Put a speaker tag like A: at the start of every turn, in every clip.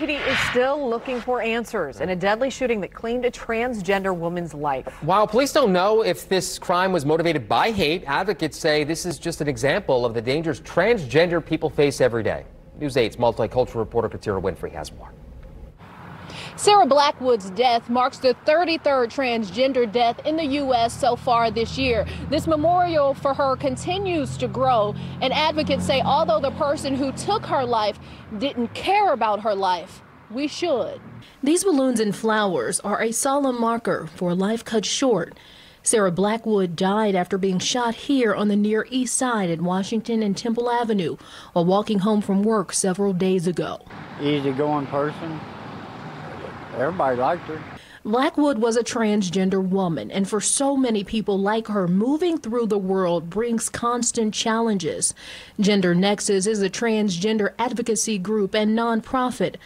A: IMPD is still looking for answers in a deadly shooting that claimed a transgender woman's life.
B: While police don't know if this crime was motivated by hate, advocates say this is just an example of the dangers transgender people face every day. News 8's multicultural reporter Katiera Winfrey has more.
C: Sarah Blackwood's death marks the 33rd transgender death in the U.S. so far this year. This memorial for her continues to grow, and advocates say although the person who took her life didn't care about her life, we should.
D: These balloons and flowers are a solemn marker for a life cut short. Sarah Blackwood died after being shot here on the Near East Side at Washington and Temple Avenue while walking home from work several days ago.
E: Easy going person everybody liked her.
D: Blackwood was a transgender woman, and for so many people like her, moving through the world brings constant challenges. Gender Nexus is a transgender advocacy group and nonprofit.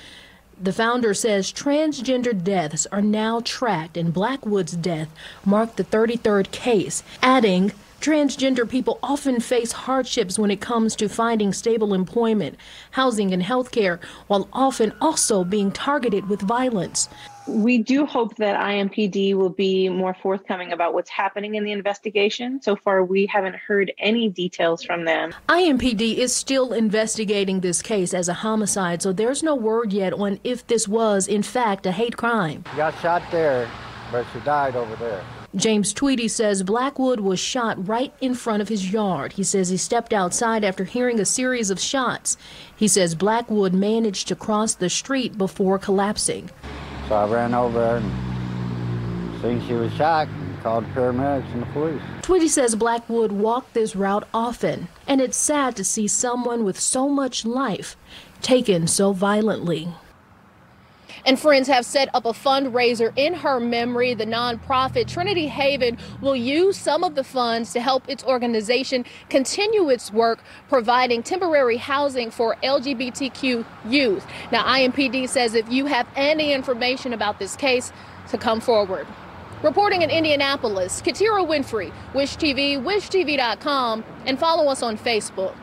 D: The founder says transgender deaths are now tracked, and Blackwood's death marked the 33rd case, adding, Transgender people often face hardships when it comes to finding stable employment, housing, and health care, while often also being targeted with violence.
F: We do hope that IMPD will be more forthcoming about what's happening in the investigation. So far, we haven't heard any details from them.
D: IMPD is still investigating this case as a homicide, so there's no word yet on if this was, in fact, a hate crime.
E: She got shot there, but she died over there.
D: James Tweedy says Blackwood was shot right in front of his yard. He says he stepped outside after hearing a series of shots. He says Blackwood managed to cross the street before collapsing.
E: So I ran over and seen she was shot and called paramedics and the police.
D: Tweedy says Blackwood walked this route often, and it's sad to see someone with so much life taken so violently
C: and friends have set up a fundraiser in her memory. The nonprofit Trinity Haven will use some of the funds to help its organization continue its work providing temporary housing for LGBTQ youth. Now, IMPD says if you have any information about this case, to come forward. Reporting in Indianapolis, Katiera Winfrey, Wish TV, wishtv.com, and follow us on Facebook.